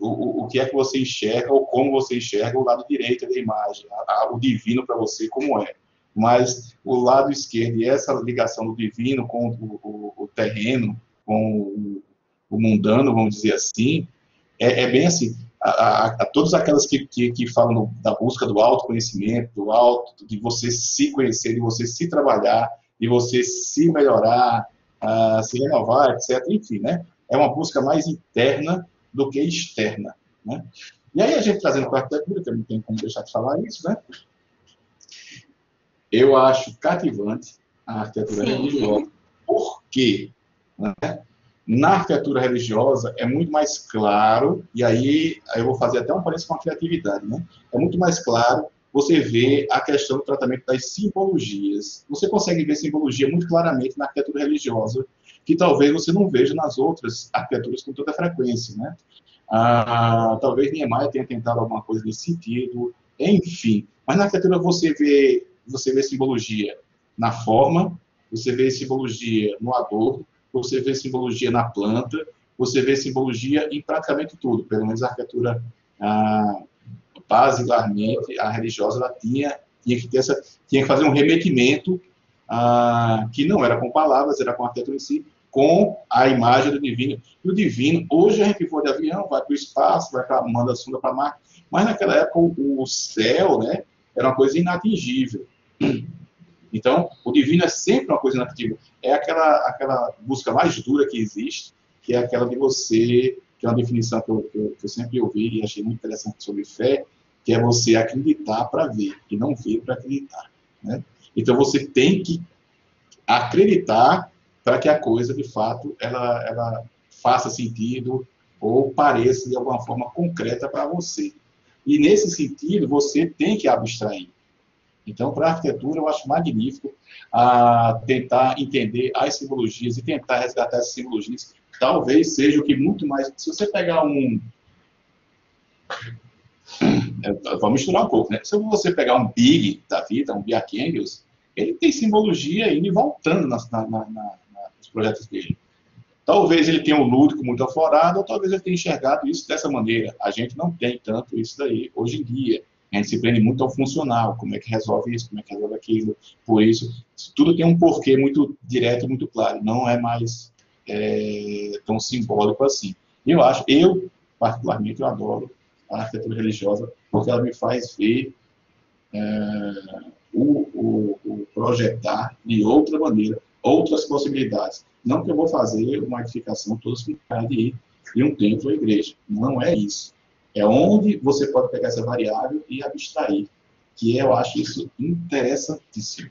o, o que é que você enxerga ou como você enxerga o lado direito da imagem, a, a, o divino para você como é. Mas o lado esquerdo e essa ligação do divino com o, o, o terreno, com o, o, mundano, vamos dizer assim, é, é bem assim. A, a, todas aquelas que, que, que falam da busca do autoconhecimento, do auto, de você se conhecer, de você se trabalhar, de você se melhorar, uh, se renovar, etc. Enfim, né? É uma busca mais interna do que externa, né? E aí a gente trazendo para a arquitetura, que eu não tenho como deixar de falar isso, né? Eu acho cativante a arquitetura Sim. religiosa. Por quê? Né? Na arquitetura religiosa é muito mais claro, e aí eu vou fazer até um parênteses com a criatividade, né? É muito mais claro você vê a questão do tratamento das simbologias. Você consegue ver simbologia muito claramente na arquitetura religiosa, que talvez você não veja nas outras arquiteturas com toda frequência, né? Ah, talvez Niemeyer tenha tentado alguma coisa nesse sentido, enfim. Mas na arquitetura você vê, você vê simbologia na forma, você vê simbologia no adorno, você vê simbologia na planta, você vê simbologia em praticamente tudo, pelo menos a arquitetura ah, basicamente, a religiosa ela tinha, tinha, que ter essa, tinha que fazer um remetimento ah, que não era com palavras, era com a arquitetura em si, com a imagem do divino. E o divino, hoje a gente voa de avião, vai para o espaço, vai para manda a sonda para Marte, mas naquela época o, o céu, né, era uma coisa inatingível. Então, o divino é sempre uma coisa inatingível. É aquela, aquela busca mais dura que existe, que é aquela de você, que é uma definição que eu, que eu, que eu sempre ouvi e achei muito interessante sobre fé, que é você acreditar para ver e não ver para acreditar. Né? Então, você tem que acreditar para que a coisa, de fato, ela, ela faça sentido ou pareça de alguma forma concreta para você. E nesse sentido, você tem que abstrair. Então, para a arquitetura, eu acho magnífico a tentar entender as simbologias e tentar resgatar essas simbologias. Talvez seja o que muito mais. Se você pegar um. É, vamos misturar um pouco, né? Se você pegar um Big da vida, um Bjark Engels, ele tem simbologia indo e voltando na, na, na, nos projetos dele. Talvez ele tenha um lúdico muito aflorado, ou talvez ele tenha enxergado isso dessa maneira. A gente não tem tanto isso daí hoje em dia. A gente se prende muito ao funcional, como é que resolve isso, como é que resolve aquilo. Por isso, tudo tem um porquê muito direto, muito claro. Não é mais é, tão simbólico assim. Eu acho, eu particularmente, eu adoro a arquitetura religiosa, porque ela me faz ver é, o, o, o projetar de outra maneira, outras possibilidades. Não que eu vou fazer uma edificação toda com de, de um templo ou igreja. Não é isso. É onde você pode pegar essa variável e abstrair, que eu acho isso interessantíssimo.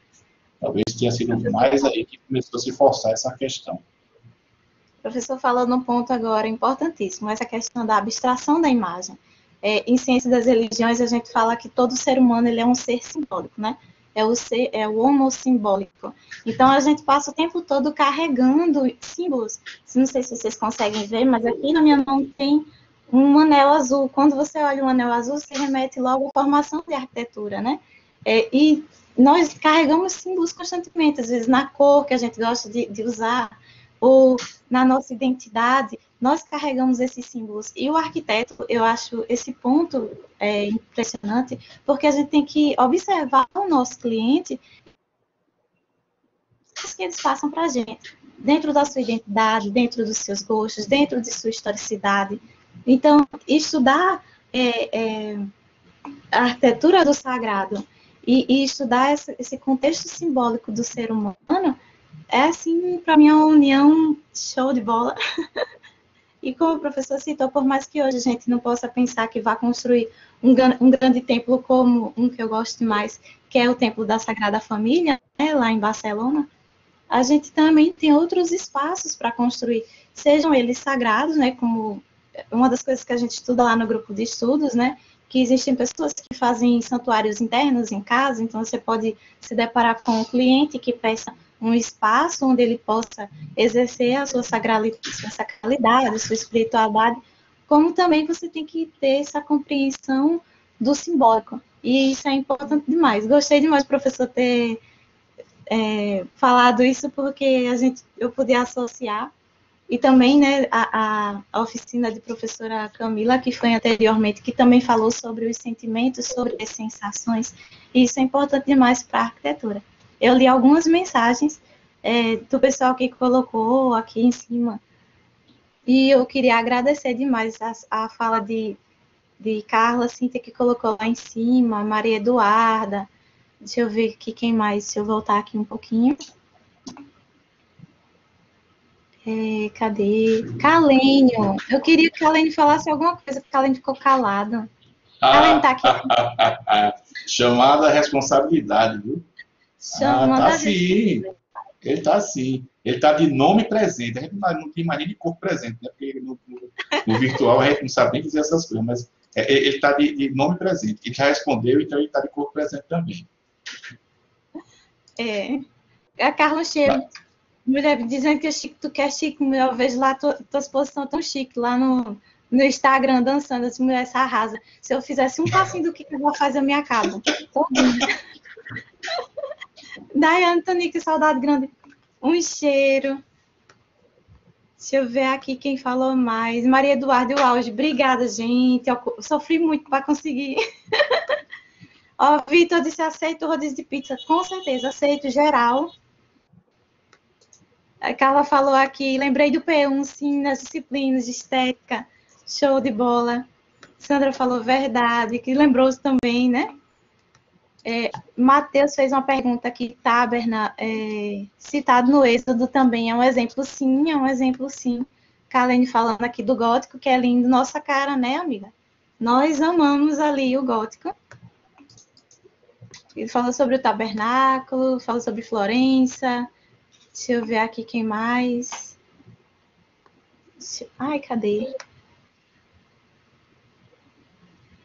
Talvez tenha sido mais aí que começou a se forçar essa questão. O professor falou num ponto agora importantíssimo, essa questão da abstração da imagem. É, em Ciência das Religiões, a gente fala que todo ser humano ele é um ser simbólico, né? É o, ser, é o homo simbólico. Então, a gente passa o tempo todo carregando símbolos. Não sei se vocês conseguem ver, mas aqui na minha mão tem um anel azul. Quando você olha um anel azul, você remete logo à formação de arquitetura, né? É, e nós carregamos símbolos constantemente, às vezes na cor que a gente gosta de, de usar, ou na nossa identidade, nós carregamos esses símbolos. E o arquiteto, eu acho esse ponto é, impressionante, porque a gente tem que observar o nosso cliente que eles passam para a gente, dentro da sua identidade, dentro dos seus gostos, dentro de sua historicidade. Então, estudar é, é, a arquitetura do sagrado e, e estudar esse, esse contexto simbólico do ser humano é, assim, para mim, uma união show de bola. e como o professor citou, por mais que hoje a gente não possa pensar que vá construir um, um grande templo como um que eu gosto mais, que é o Templo da Sagrada Família, né, lá em Barcelona, a gente também tem outros espaços para construir, sejam eles sagrados, né, como uma das coisas que a gente estuda lá no grupo de estudos, né, que existem pessoas que fazem santuários internos em casa, então você pode se deparar com um cliente que peça um espaço onde ele possa exercer a sua sacralidade, a sua espiritualidade, como também você tem que ter essa compreensão do simbólico. E isso é importante demais. Gostei demais, professor, ter é, falado isso, porque a gente, eu podia associar e também né, a, a, oficina de professora Camila, que foi anteriormente, que também falou sobre os sentimentos, sobre as sensações, e isso é importante demais para a arquitetura. Eu li algumas mensagens é, do pessoal que colocou aqui em cima, e eu queria agradecer demais a, a fala de, de Carla Cintia, que colocou lá em cima, Maria Eduarda, deixa eu ver aqui quem mais, se eu voltar aqui um pouquinho. É, cadê? Calênio. Eu queria que Calênio falasse alguma coisa, porque Calênio ficou calado. Calênio tá aqui. Chamada a responsabilidade, viu? Chamada ah, tá sim. Ele tá assim. Ele tá de nome presente. A gente não tem mais nem de corpo presente, né? Porque no, no, virtual a gente não sabe nem dizer essas coisas, mas é, é ele tá de, de, nome presente. Ele já respondeu, então ele tá de corpo presente também. É. A Carla Cheiro. Mulher dizendo que é chique, tu quer chique, eu vejo lá tua, tua exposição tão chique lá no, no Instagram dançando, essa mulher se arrasa. Se eu fizesse um passinho do que ela faz, a minha casa. Dai, Antônio, que saudade grande. Um cheiro. Deixa eu ver aqui quem falou mais. Maria Eduardo o auge. Obrigada, gente. Eu sofri muito para conseguir. Ó, Vitor disse aceito rodízio de pizza. Com certeza, aceito geral. A Carla falou aqui, lembrei do P1, sim, nas disciplinas de estética. Show de bola. Sandra falou verdade, que lembrou também, né? É, Matheus fez uma pergunta que Taberna, é, citado no Êxodo também, é um exemplo sim, é um exemplo sim. Kalene falando aqui do gótico, que é lindo, nossa cara, né, amiga? Nós amamos ali o gótico. Ele falou sobre o tabernáculo, falou sobre Florença. Deixa eu ver aqui quem mais. Ai, cadê?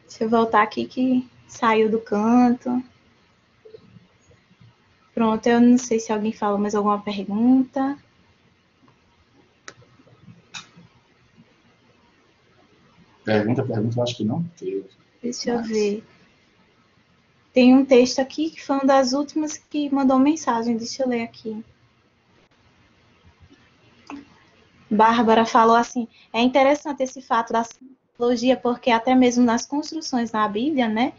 Deixa eu voltar aqui que saiu do canto. Pronto, eu não sei se alguém falou mais alguma pergunta. Pergunta, pergunta, eu acho que não teve. Deixa eu ver. Tem um texto aqui que foi uma das últimas que mandou mensagem. Deixa eu ler aqui. Bárbara falou assim: é interessante esse fato da simbologia, porque até mesmo nas construções na Bíblia, né,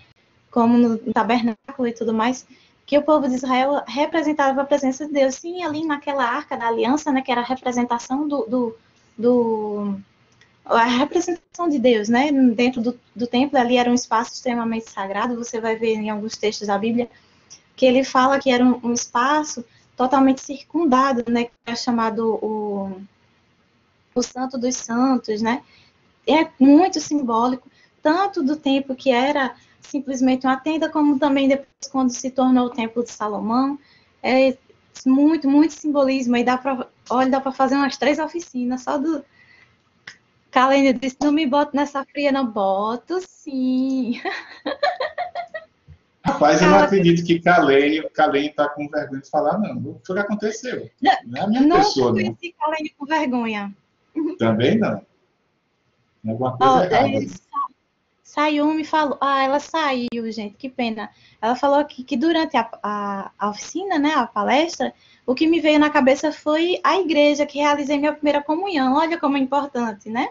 como no tabernáculo e tudo mais, que o povo de Israel representava a presença de Deus. Sim, ali naquela arca da aliança, né, que era a representação do, do, do a representação de Deus, né, dentro do, do templo, ali era um espaço extremamente sagrado. Você vai ver em alguns textos da Bíblia que ele fala que era um, um espaço totalmente circundado, né, que é chamado o, o Santo dos Santos, né? É muito simbólico, tanto do tempo que era simplesmente uma tenda, como também depois quando se tornou o Templo de Salomão. É muito, muito simbolismo. Aí dá para, olha, dá para fazer umas três oficinas só do. Kalene disse: não me boto nessa fria, não boto sim. Rapaz, eu não acredito que Kalene está com vergonha de falar, não. O que aconteceu? Não, não é a minha não pessoa, não. Não conheci Kalene com vergonha. Também não. Alguma coisa oh, errada. É, saiu, me falou. Ah, ela saiu, gente, que pena. Ela falou que, que durante a, a, a, oficina, né, a palestra, o que me veio na cabeça foi a igreja que realizei minha primeira comunhão. Olha como é importante, né?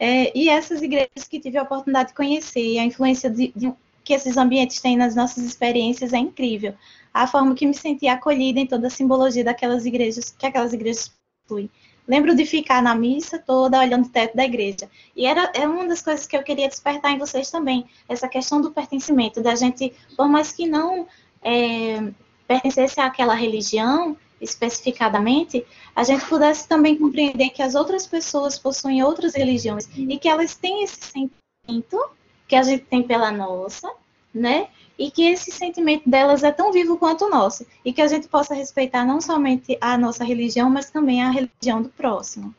É, e essas igrejas que tive a oportunidade de conhecer, a influência de, de, que esses ambientes têm nas nossas experiências é incrível. A forma que me senti acolhida em toda a simbologia daquelas igrejas, que aquelas igrejas fui. Lembro de ficar na missa toda olhando o teto da igreja. E era é uma das coisas que eu queria despertar em vocês também, essa questão do pertencimento, da gente, por mais que não é, pertencesse àquela religião especificadamente, a gente pudesse também compreender que as outras pessoas possuem outras religiões e que elas têm esse sentimento que a gente tem pela nossa, né? E que esse sentimento delas é tão vivo quanto o nosso, e que a gente possa respeitar não somente a nossa religião, mas também a religião do próximo.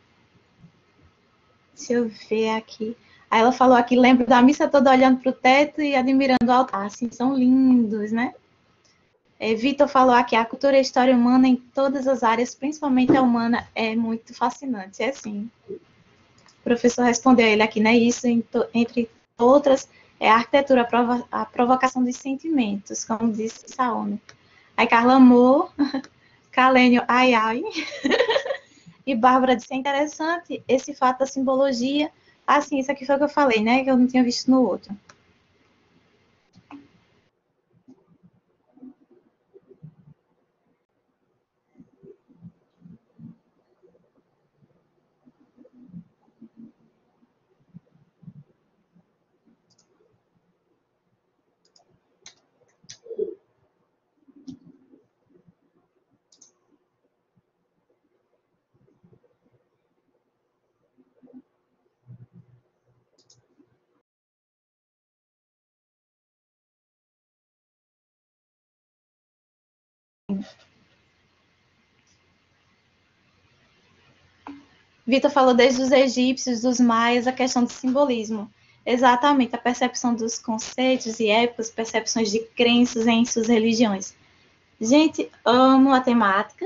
Deixa eu ver aqui. Aí ela falou aqui, lembro da missa toda olhando para o teto e admirando o altar, assim, são lindos, né? É, Vitor falou aqui, a cultura e a história humana em todas as áreas, principalmente a humana, é muito fascinante, é assim. O professor respondeu ele aqui, né? Isso, entre outras, é a arquitetura, a, provo a provocação dos sentimentos, como disse Saone. Aí Carla amou, Calênio, ai, ai. e Bárbara disse, é interessante esse fato da simbologia. Assim, isso aqui foi o que eu falei, né? Que eu não tinha visto no outro. Vitor falou desde os egípcios, dos maias, a questão do simbolismo. Exatamente, a percepção dos conceitos e épocas, percepções de crenças em suas religiões. Gente, amo a temática,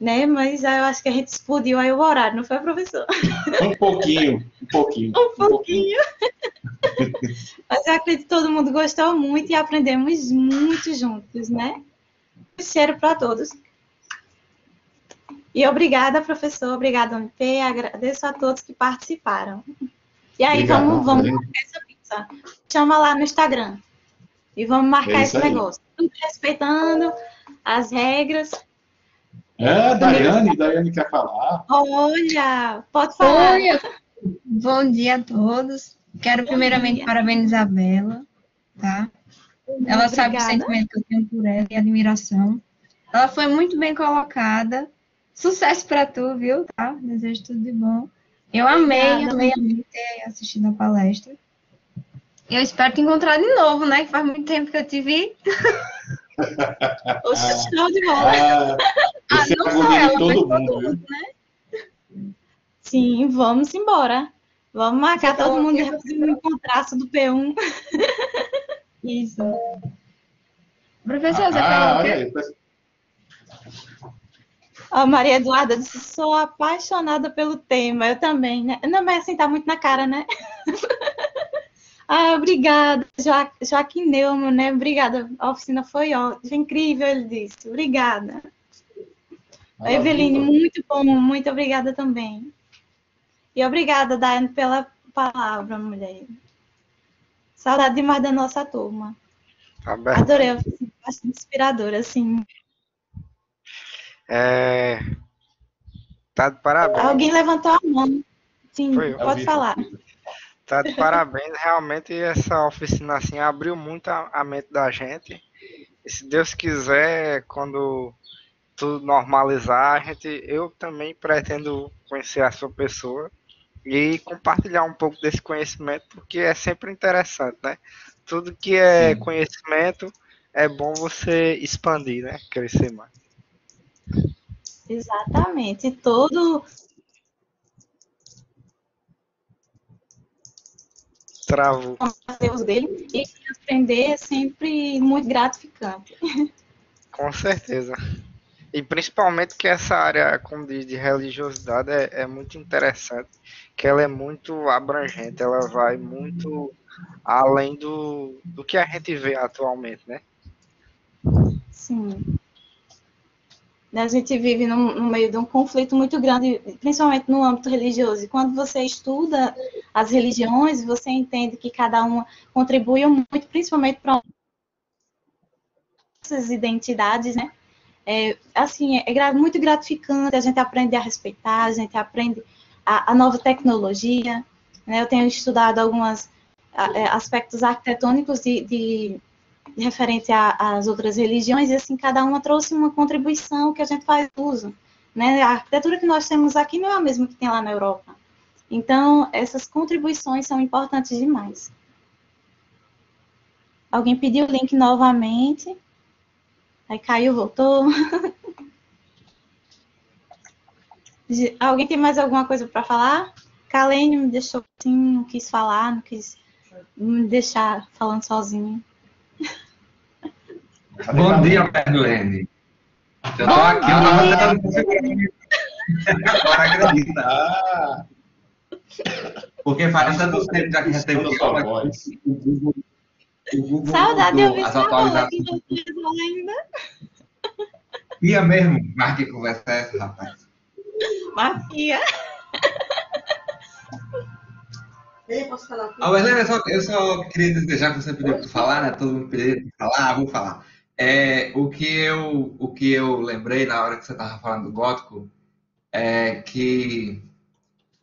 né? Mas eu acho que a gente explodiu aí o horário, não foi, professor? Um pouquinho, um pouquinho. Um pouquinho. Mas eu acredito que todo mundo gostou muito e aprendemos muito juntos, né? Um cheiro para todos. E obrigada, professor, obrigada, MP, agradeço a todos que participaram. E aí, Obrigado, vamos, vamos marcar essa pizza. Chama lá no Instagram. E vamos marcar é esse aí. negócio. Tudo respeitando as regras. É, Daiane, Daiane quer falar. Olha, pode falar. Oi, bom dia a todos. Quero bom primeiramente dia. parabenizar a Bela, tá? Ela Obrigada. sabe o sentimento que eu tenho por ela e admiração. Ela foi muito bem colocada. Sucesso para tu, viu? Tá? Desejo tudo de bom. Eu amei, Obrigada. amei, amei ter assistido a palestra. Eu espero te encontrar de novo, né? Que faz muito tempo que eu te vi. Oxe, show de bola. Ah, ah não só ela, todo mas mundo, mundo, né? Sim, vamos embora. Vamos marcar todo mundo no encontraço do P1. Isso. Professor, você ah, a Maria Eduarda disse, sou apaixonada pelo tema. Eu também, né? Não, mas assim, tá muito na cara, né? ah, obrigada, jo Joaquim Neumann, né? Obrigada. A oficina foi ótima, incrível, ele disse. Obrigada. Ah, Eveline, muito bom, muito obrigada também. E obrigada, Daiane, pela palavra, mulher. Saudade demais da nossa turma. Tá Adorei, bastante inspiradora, assim. É... Tá de parabéns. Alguém levantou a mão. Sim, pode falar. Tá de parabéns. Realmente essa oficina assim abriu muito a, a mente da gente. E se Deus quiser, quando tudo normalizar, a gente, eu também pretendo conhecer a sua pessoa e compartilhar um pouco desse conhecimento, porque é sempre interessante, né? Tudo que é Sim. conhecimento é bom você expandir, né? Crescer mais. Exatamente. Todo. Travo. dele e aprender é sempre muito gratificante. Com certeza. E principalmente que essa área, como diz, de religiosidade é, é muito interessante, que ela é muito abrangente, ela vai muito além do, do que a gente vê atualmente, né? Sim. A gente vive no, no, meio de um conflito muito grande, principalmente no âmbito religioso. E quando você estuda as religiões, você entende que cada uma contribui muito, principalmente para essas identidades, né? É, assim, é, é muito gratificante, a gente aprende a respeitar, a gente aprende a, a nova tecnologia, né? Eu tenho estudado alguns é, aspectos arquitetônicos de, de referente às outras religiões, e assim, cada uma trouxe uma contribuição que a gente faz uso. Né? A arquitetura que nós temos aqui não é a mesma que tem lá na Europa. Então, essas contribuições são importantes demais. Alguém pediu o link novamente. Aí caiu, voltou. Alguém tem mais alguma coisa para falar? Kalene me deixou assim, não quis falar, não quis me deixar falando sozinho. Bom dia, Perlene. Eu tô aqui, eu tava tentando Agora acredita. Ah. Porque faz tanto tempo já que já teve sua voz. Saudade de ouvir sua voz ainda. Ia mesmo? Mas que conversa é essa, rapaz? Marquia. Ah, Wesley, eu só, eu só queria desejar que você pediu falar, né? Todo mundo pediu falar, vou falar. É, o, que eu, o que eu lembrei na hora que você estava falando do gótico é que,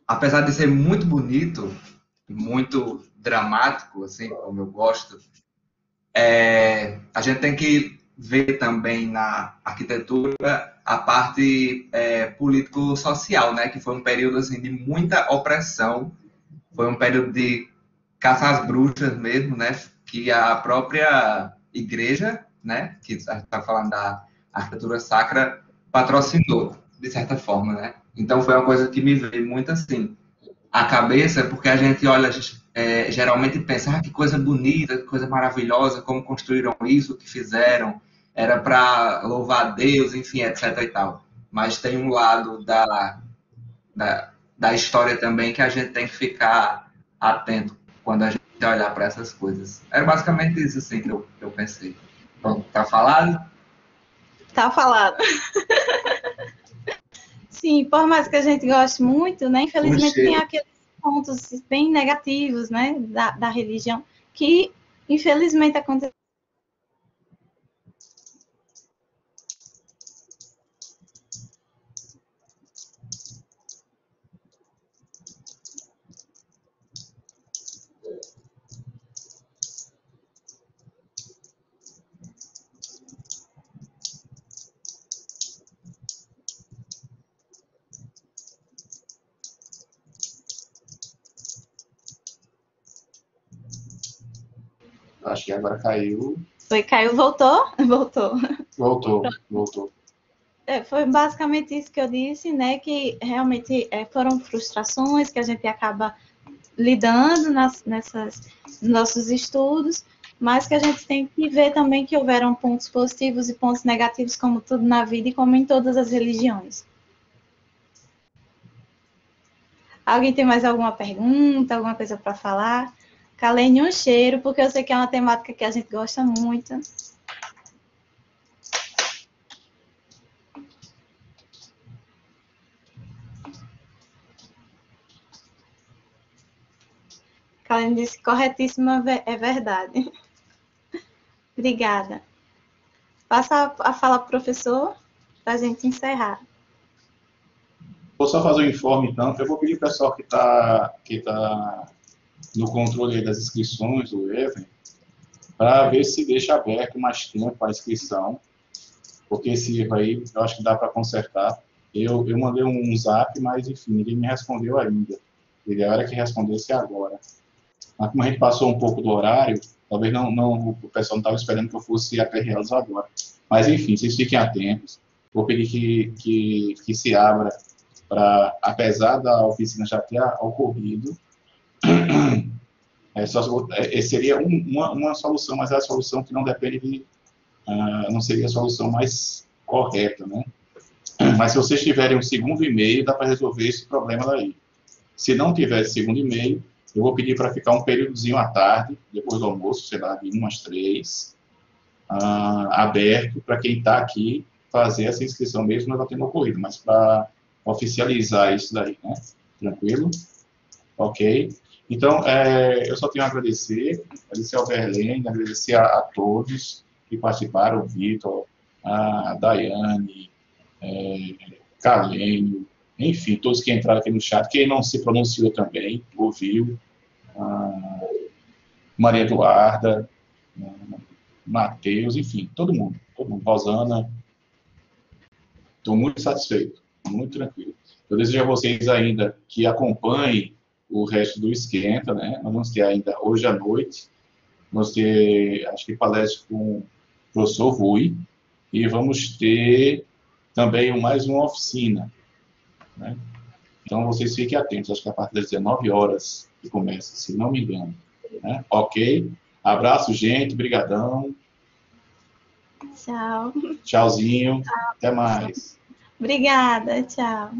apesar de ser muito bonito, muito dramático, assim como eu gosto, é, a gente tem que ver também na arquitetura a parte é, político-social, né? Que foi um período assim de muita opressão, foi um período de caça às bruxas mesmo, né? Que a própria igreja né, que está falando da arquitetura sacra, patrocinou, de certa forma, né? Então foi uma coisa que me veio muito assim à cabeça, porque a gente olha, é, geralmente pensa, ah, que coisa bonita, que coisa maravilhosa, como construíram isso, o que fizeram, era para louvar Deus, enfim, etc e tal. Mas tem um lado da, da, da história também que a gente tem que ficar atento quando a gente olhar para essas coisas. Era basicamente isso assim que eu, que eu pensei. Pronto, tá falado? Tá falado. sim, por mais que a gente goste muito, né? Infelizmente tem aqueles pontos bem negativos, né? Da, da religião, que infelizmente acontecem Acho que agora caiu. Foi, caiu, voltou? Voltou. Voltou, voltou. É, foi basicamente isso que eu disse, né? Que realmente é, foram frustrações que a gente acaba lidando nas, nessas nossos estudos, mas que a gente tem que ver também que houveram pontos positivos e pontos negativos, como tudo na vida e como em todas as religiões. Alguém tem mais alguma pergunta, alguma coisa para falar? Calene um cheiro, porque eu sei que é uma temática que a gente gosta muito. Kalene disse corretíssima, é verdade. Obrigada. Passa a fala para o professor para a gente encerrar. Vou só fazer o um informe, então. Eu vou pedir para o pessoal que está que tá no controle das inscrições do evento, para ver se deixa aberto mais tempo a inscrição, porque esse erro aí eu acho que dá para consertar. Eu, eu mandei um zap, mas enfim, ninguém me respondeu ainda. Ele era que respondesse agora. Mas como a gente passou um pouco do horário, talvez não, não o pessoal não estava esperando que eu fosse até realizar agora. Mas enfim, vocês fiquem atentos. Vou pedir que, que, que se abra para, apesar da oficina já ter ocorrido, é, só, é, seria um, uma, uma solução, mas é a solução que não depende de, uh, não seria a solução mais correta, né? Mas se vocês tiverem um segundo e-mail, dá para resolver esse problema daí. Se não tiver segundo e-mail, eu vou pedir para ficar um períodozinho à tarde, depois do almoço, sei lá, de umas três, uh, aberto para quem está aqui fazer essa inscrição mesmo, não tendo ocorrido, mas para oficializar isso daí, né? Tranquilo? Ok? Então, é, eu só tenho a agradecer, agradecer ao Verlene, agradecer a, a todos que participaram, o Vitor, a Daiane, é, enfim, todos que entraram aqui no chat, quem não se pronunciou também, ouviu, Maria Eduarda, Matheus, enfim, todo mundo, todo mundo, Rosana, estou muito satisfeito, muito tranquilo. Eu desejo a vocês ainda que acompanhem o resto do esquenta, né? Nós vamos ter ainda hoje à noite, vamos ter, acho que palestra com o professor Rui, e vamos ter também mais uma oficina, né? Então, vocês fiquem atentos, acho que a partir das 19 horas que começa, se não me engano. Né? Ok? Abraço, gente, brigadão. Tchau. Tchauzinho, Tchau. até mais. Obrigada, tchau.